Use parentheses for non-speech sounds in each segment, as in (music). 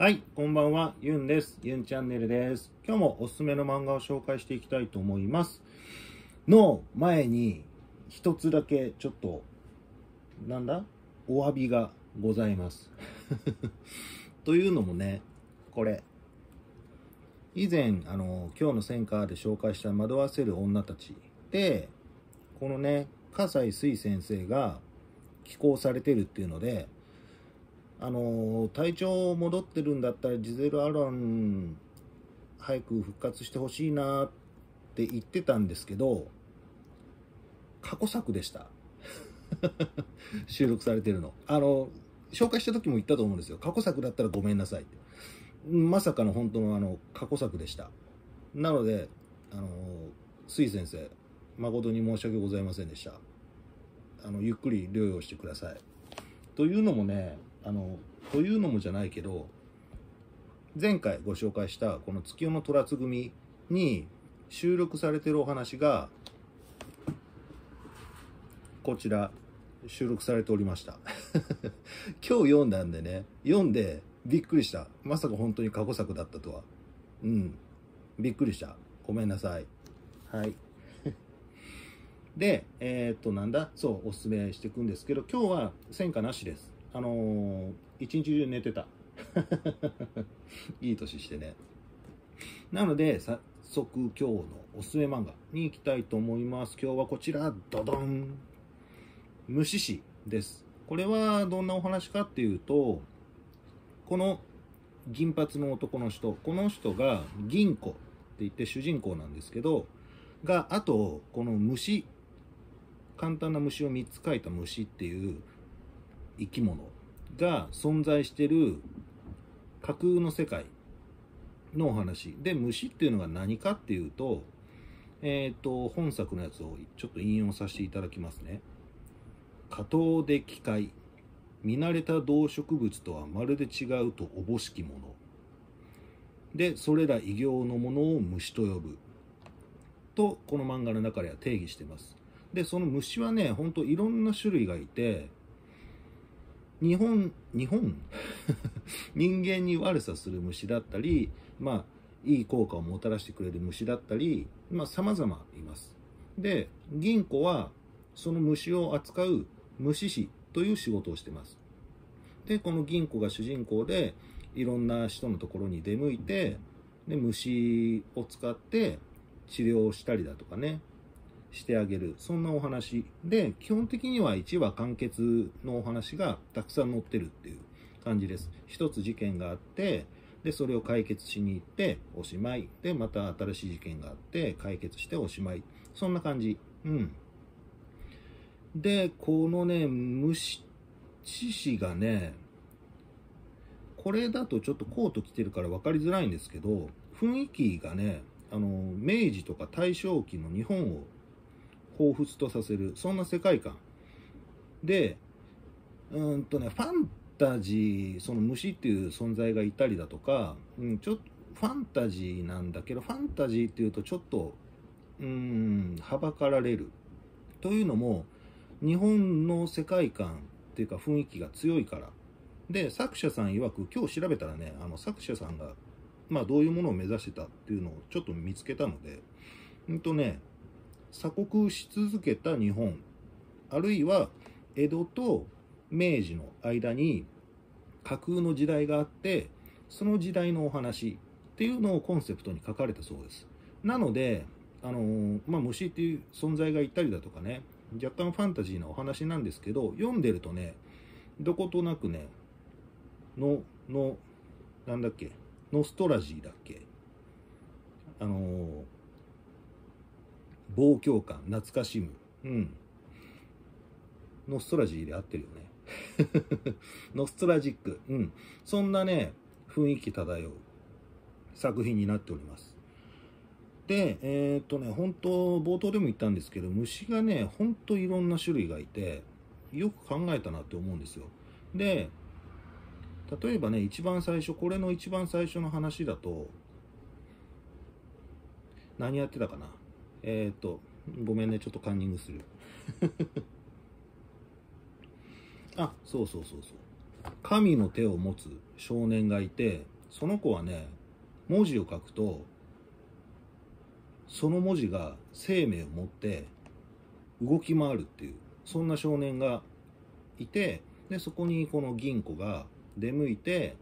はい、こんばんは、ユンです。ユンチャンネルです。今日もおすすめの漫画を紹介していきたいと思います。の前に、一つだけちょっと、なんだ？お詫びがございます。(laughs) というのもね、これ、以前、あの、今日の戦火で紹介した惑わせる女たちで、このね、葛西水先生が寄稿されてるっていうので、あの体調戻ってるんだったらジゼル・アロン早く復活してほしいなって言ってたんですけど過去作でした。(laughs) 収録されてるの。あの紹介した時も言ったと思うんですよ。過去作だったらごめんなさいって。まさかの本当のあの過去作でした。なのであの水先生誠に申し訳ございませんでした。あのゆっくり療養してください。というのもねあのというのもじゃないけど前回ご紹介したこの月夜の虎津組に収録されてるお話がこちら収録されておりました。(laughs) 今日読んだんでね読んでびっくりした。まさか本当に過去作だったとは。うん。びっくりした。ごめんなさい。はい。(laughs) でえー、っとなんだ？そうおすすめしていくんですけど今日は戦果なしです。あのー、一日中寝てた。(laughs) いい年してね。なので早速今日のおすすめ漫画に行きたいと思います。今日はこちらドドン。虫師です。これはどんなお話かっていうとこの銀髪の男の人この人が銀子って言って主人公なんですけどがあとこの虫簡単な虫を3つ書いた虫っていう生き物が存在してる架空の世界のお話。で虫っていうのが何かっていうとえっ、ー、と本作のやつをちょっと引用させていただきますね。下等で機械。見慣れた動植物とはまるで違うとおぼしきもの。でそれら異形のものを虫と呼ぶ。とこの漫画の中では定義してます。でその虫はねほんといろんな種類がいて日本日本？人間に悪さする虫だったりまあいい効果をもたらしてくれる虫だったりまあ様々います。で銀子はその虫を扱う虫師という仕事をしてます。でこの銀子が主人公でいろんな人のところに出向いてで虫を使って治療したりだとかね。してあげる。そんなお話。で基本的には1話完結のお話がたくさん載ってるっていう感じです。一つ事件があってでそれを解決しに行っておしまい。でまた新しい事件があって解決しておしまい。そんな感じ。うん。でこのね虫師がねこれだとちょっとコート着てるから分かりづらいんですけど雰囲気がねあの明治とか大正期の日本を彷彿とさせるそんな世界観。でうんとねファンタジーその虫っていう存在がいたりだとか、うん、ちょファンタジーなんだけどファンタジーっていうとちょっとうんはばかられる。というのも日本の世界観っていうか雰囲気が強いから。で作者さん曰く今日調べたらねあの作者さんがまあどういうものを目指してたっていうのをちょっと見つけたのでうんとね鎖国し続けた日本。あるいは江戸と明治の間に架空の時代があってその時代のお話っていうのをコンセプトに書かれたそうです。なのであのまあ虫っていう存在がいたりだとかね若干ファンタジーなお話なんですけど読んでるとねどことなくねののなんだっけノストラジーだっけ。あの望郷感懐かしむ。うん。ノストラジーで合ってるよね。(laughs) ノストラジック。うん。そんなね雰囲気漂う作品になっております。でえっ、とね本当冒頭でも言ったんですけど虫がね本当いろんな種類がいてよく考えたなって思うんですよ。で例えばね一番最初これの一番最初の話だと何やってたかな？えっ、ー、とごめんねちょっとカンニングする。(laughs) あ。そうそうそうそう。神の手を持つ少年がいてその子はね文字を書くとその文字が生命を持って動き回るっていうそんな少年がいてでそこにこの銀子が出向いて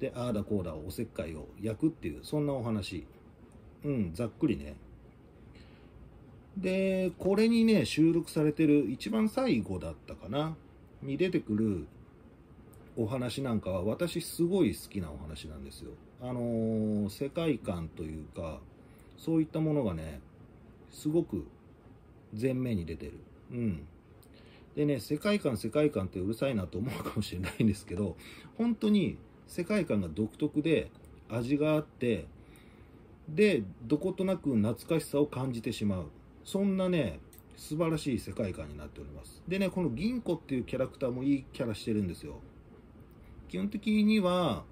でああだこうだおせっかいを焼くっていうそんなお話。うんざっくりねでこれにね収録されてる一番最後だったかなに出てくるお話なんかは私すごい好きなお話なんですよ。あのー、世界観というかそういったものがねすごく前面に出てる。うん。でね世界観世界観ってうるさいなと思うかもしれないんですけど本当に世界観が独特で味があってでどことなく懐かしさを感じてしまう。そんなね素晴らしい世界観になっております。でねこの銀子っていうキャラクターもいいキャラしてるんですよ。基本的には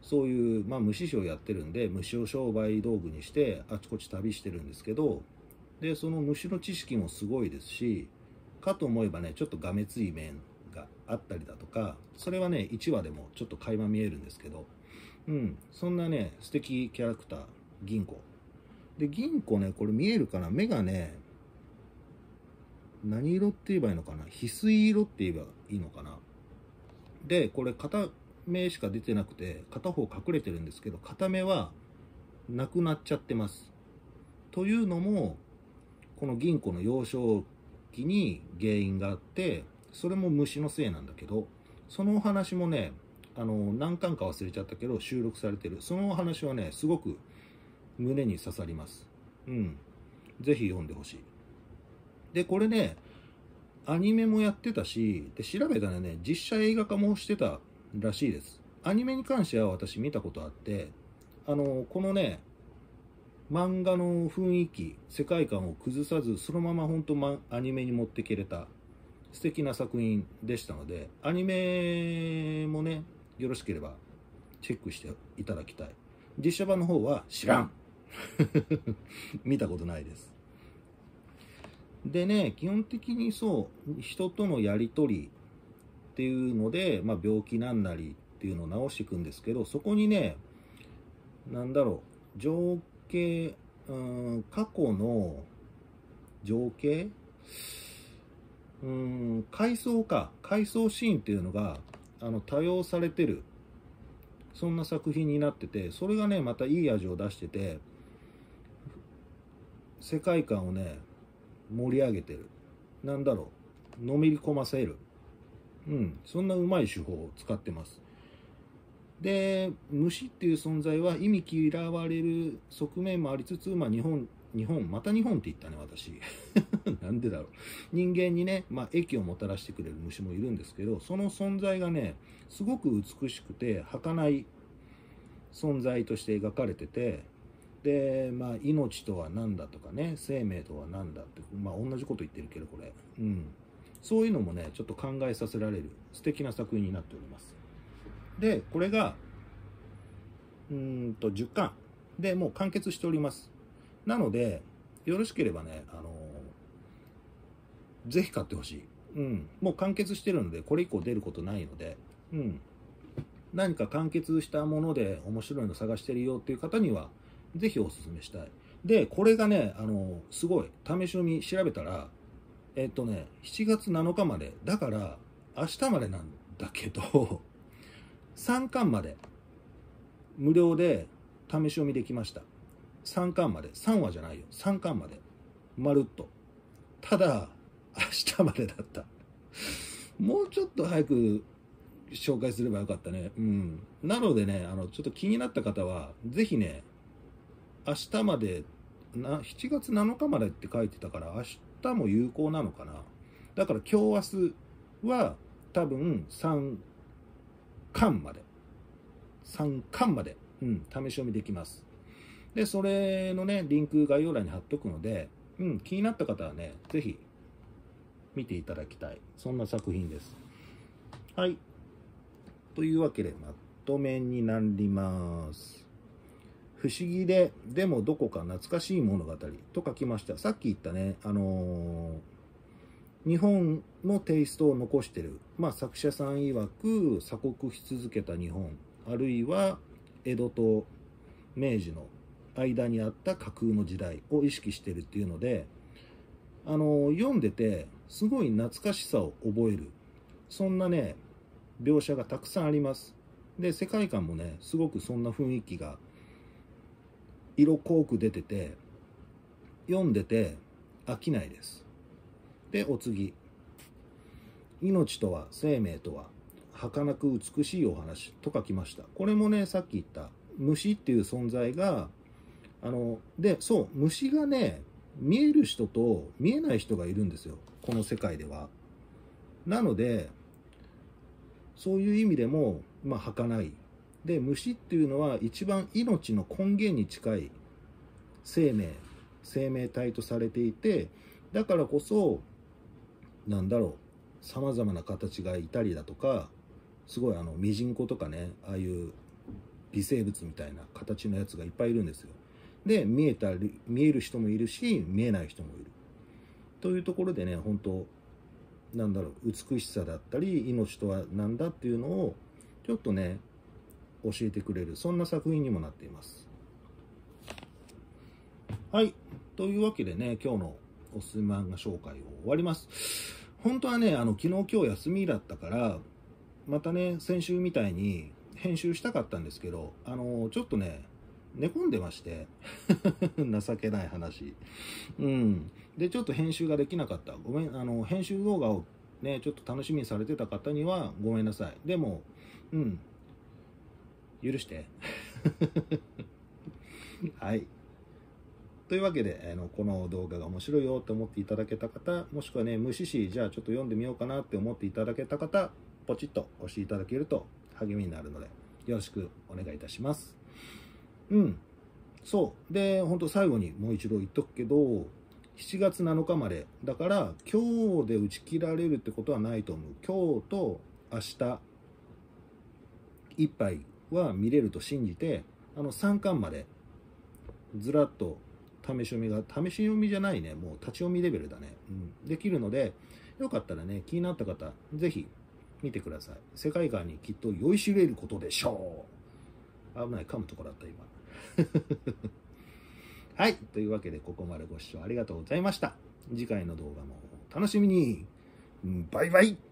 そういう、まあ、虫師をやってるんで虫を商売道具にしてあちこち旅してるんですけどでその虫の知識もすごいですしかと思えばねちょっとがめつい面があったりだとかそれはね1話でもちょっと垣間見えるんですけどうんそんなね素敵キャラクター銀子。で銀子ねこれ見えるかな？目がね何色って言えばいいのかな？翡翠色って言えばいいのかな？でこれ片目しか出てなくて片方隠れてるんですけど片目はなくなっちゃってます。というのもこの銀子の幼少期に原因があってそれも虫のせいなんだけどそのお話もねあの何巻か忘れちゃったけど収録されてる。そのお話はねすごく胸に刺さります。うん。是非読んでほしい。でこれねアニメもやってたしで調べたらね実写映画化もしてたらしいです。アニメに関しては私見たことあってあのこのね漫画の雰囲気世界観を崩さずそのまま本当、ま、アニメに持ってけれた素敵な作品でしたのでアニメもねよろしければチェックしていただきたい。実写版の方は知らん (laughs) 見たことないです。でね基本的にそう人とのやり取りっていうので、まあ、病気なんなりっていうのを治していくんですけどそこにね何だろう情景、うん、過去の情景うん回想か回想シーンっていうのがあの多用されてるそんな作品になっててそれがねまたいい味を出してて世界観をね盛り上げてる。なんだろう。のめり込ませる。うん。そんなうまい手法を使ってます。で虫っていう存在は意味嫌われる側面もありつつ、まあ、日本日本また日本って言ったね私。(laughs) なんでだろう。人間にね、まあ、益をもたらしてくれる虫もいるんですけどその存在がねすごく美しくて儚い存在として描かれててでまあ命とは何だとかね生命とは何だってまあ同じこと言ってるけどこれ。うん。そういうのもねちょっと考えさせられる素敵な作品になっております。でこれがうんと10巻。でもう完結しております。なのでよろしければねあのぜひ買ってほしい。うん。もう完結してるのでこれ以降出ることないので。うん。何か完結したもので面白いの探してるよっていう方にはぜひおすすめしたい。でこれがねあのすごい。試し読み調べたらえっとね7月7日まで。だから明日までなんだけど (laughs) 3巻まで。無料で試し読みできました。3巻まで。3話じゃないよ。3巻まで。まるっと。ただ明日までだった。もうちょっと早く紹介すればよかったね。うん。なのでねあのちょっと気になった方は是非ね明日までな7月7日までって書いてたから明日も有効なのかな。だから今日明日は多分3巻まで。3巻まで、うん、試し読みできます。でそれのねリンク概要欄に貼っとくので、うん、気になった方はね是非見ていただきたい。そんな作品です。はい。というわけでまとめになります。不思議ででもどこか懐かしい物語と書きました。さっき言ったねあのー、日本のテイストを残してる、まあ、作者さん曰く鎖国し続けた日本。あるいは江戸と明治の間にあった架空の時代を意識してるっていうのであの読んでてすごい懐かしさを覚える。そんなね描写がたくさんあります。で世界観もねすごくそんな雰囲気が色濃く出てて読んでて飽きないです。でお次。命とは生命とは儚く美しいお話と書きました。これもねさっき言った虫っていう存在があのでそう虫がね見える人と見えない人がいるんですよ。この世界では。なのでそういう意味でもまあ儚い。で虫っていうのは一番命の根源に近い生命生命体とされていてだからこそなんだろうさまざまな形がいたりだとかすごいあのミジンコとかねああいう微生物みたいな形のやつがいっぱいいるんですよ。で見えたり見える人もいるし見えない人もいる。というところでね本当なんだろう美しさだったり命とは何だっていうのをちょっとね教えてくれるそんな作品にもなっています。はい。というわけでね今日のおすすめ漫画紹介を終わります。本当はねあの昨日今日休みだったからまたね先週みたいに編集したかったんですけどあのちょっとね寝込んでまして (laughs) 情けない話。うん。でちょっと編集ができなかった。ごめんあの編集動画をねちょっと楽しみにされてた方にはごめんなさい。でもうん。許して。(laughs) はい。というわけであのこの動画が面白いよって思っていただけた方もしくはね無視しじゃあちょっと読んでみようかなって思っていただけた方ポチッと押していただけると励みになるのでよろしくお願いいたします。うん。そう。で本当最後にもう一度言っとくけど7月7日までだから今日で打ち切られるってことはないと思う。今日と明日いっぱいは見れると信じてあの3巻までずらっと試し読みが試し読みじゃないねもう立ち読みレベルだね、うん、できるのでよかったらね気になった方ぜひ見てください。世界観にきっと酔いしれることでしょう。危ない噛むとこだった今。(laughs) はい。というわけでここまでご視聴ありがとうございました。次回の動画も楽しみに。バイバイ。